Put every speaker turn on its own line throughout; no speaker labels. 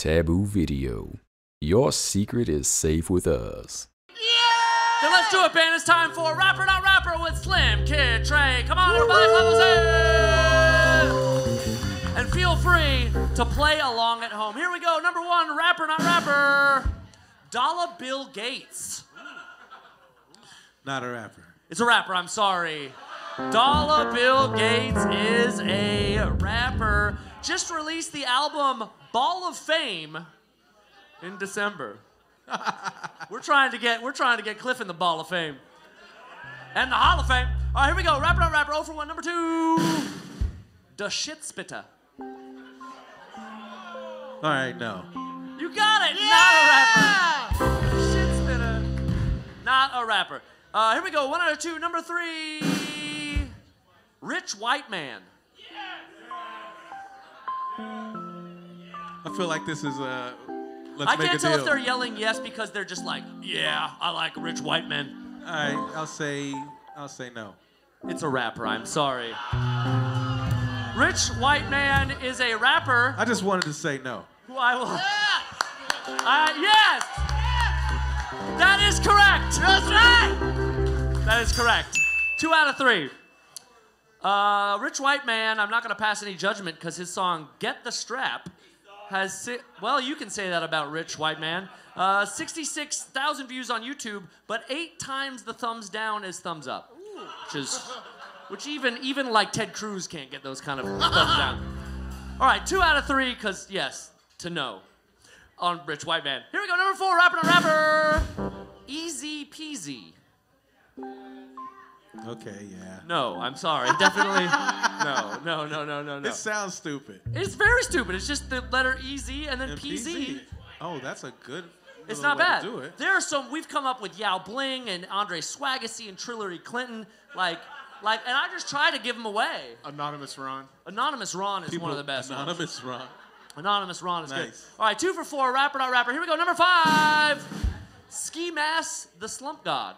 Taboo Video. Your secret is safe with us. Yeah!
Then let's do it, band. It's time for Rapper Not Rapper with Slim Kid Trey. Come on, everybody, clap those hands. And feel free to play along at home. Here we go. Number one, Rapper Not Rapper, Dollar Bill Gates.
Not a rapper.
It's a rapper, I'm sorry. Dollar Bill Gates is a rapper. Just released the album Ball of Fame in December. we're trying to get we're trying to get Cliff in the Ball of Fame. And the Hall of Fame. All right, here we go. Rapper not rapper, 0 for 1. Number 2. The Shit Spitter.
All right, no.
You got it. Not a rapper. Shit Spitter. Not a rapper. Uh, here we go. One out of two. Number three. Rich White Man.
I feel like this is a. Let's
I
make
can't
a
tell
deal.
if they're yelling yes because they're just like, yeah, I like rich white men.
All right, I'll say. I'll say no.
It's a rapper. I'm sorry. Rich White Man is a rapper
I just wanted to say no.
who I will. Uh, yes! That is correct! That's right! That is correct. Two out of three. Uh, Rich White Man, I'm not going to pass any judgment because his song Get the Strap has. Si- well, you can say that about Rich White Man. Uh, 66,000 views on YouTube, but eight times the thumbs down is thumbs up. Which is. Which even even like Ted Cruz can't get those kind of thumbs down. All right, two out of three, because yes, to no on Rich White Man. Here we go, number four, rapper to rapper. Easy peasy.
Okay, yeah.
No, I'm sorry. Definitely. No, no, no, no, no, no.
It sounds stupid.
It's very stupid. It's just the letter EZ and then
And
PZ.
Oh, that's a good.
It's not
way to
bad.
Do it.
There are some we've come up with Yao Bling and Andre Swagacy and Trillery Clinton, like, like, and I just try to give them away.
Anonymous Ron.
Anonymous Ron is
People,
one of the best. ones.
Anonymous Ron.
Anonymous Ron is good.
Nice.
All right, two for four. Rapper not rapper. Here we go. Number five. Ski Mask, the Slump God.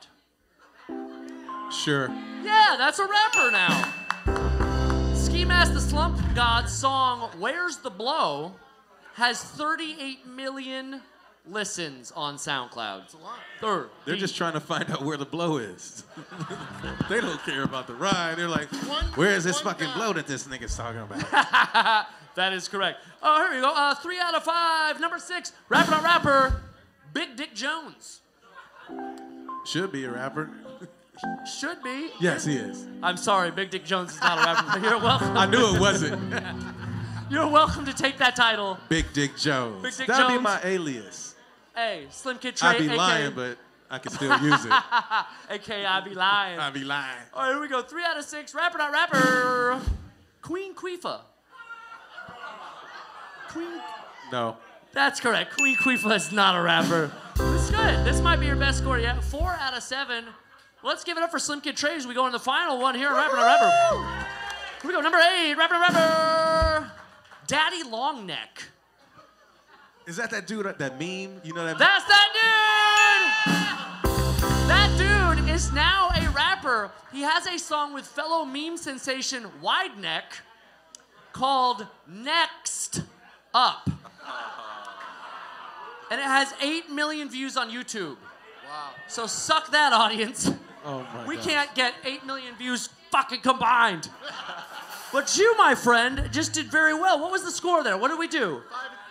Sure.
Yeah, that's a rapper now. Ski Mask, the Slump God song "Where's the Blow" has 38 million listens on SoundCloud. It's a lot. Third.
They're just trying to find out where the blow is. they don't care about the ride. They're like, where is this fucking blow that this nigga's talking about?
That is correct. Oh, here we go. Uh, three out of five. Number six. Rapper on rapper. Big Dick Jones.
Should be a rapper.
Should be.
Yes, he is.
I'm sorry, Big Dick Jones is not a rapper. but You're welcome.
I knew it wasn't.
You're welcome to take that title.
Big Dick Jones.
Big Dick
That'd
Jones.
be my alias.
Hey, Slim Kid Trey,
I'd be
aka,
lying, but I can still use it.
aka I be lying.
I'd be lying.
All right, here we go. Three out of six. Rapper not rapper. Queen Queefa. Queen.
No.
That's correct. Queen Queefa is not a rapper. This is good. This might be your best score yet. Four out of seven. Let's give it up for Slim Kid Trey as we go in the final one here. on Rapper rapper. Here we go. Number eight. Rapper rapper. Daddy Longneck.
Is that that dude, that meme? You know that
That's that dude! That dude is now a rapper. He has a song with fellow meme sensation Wide Neck called Next Up. And it has 8 million views on YouTube. Wow. So suck that, audience.
Oh my
We
God.
can't get 8 million views fucking combined. But you, my friend, just did very well. What was the score there? What did we do?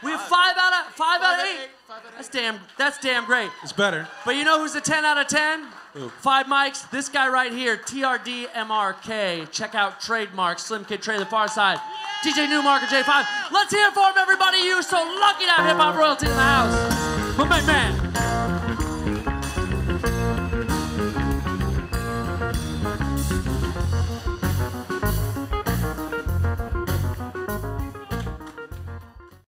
We have five out of five, out of eight. That's damn. That's damn great.
It's better.
But you know who's a 10 out of 10?
Who?
Five mics. This guy right here, TRDMRK. Check out TRDMRK Slim Kid Trey the Pharcyde. DJ Nu-Mark and J5. Let's hear it for him, everybody. You so lucky to have hip hop royalty in the house. My man.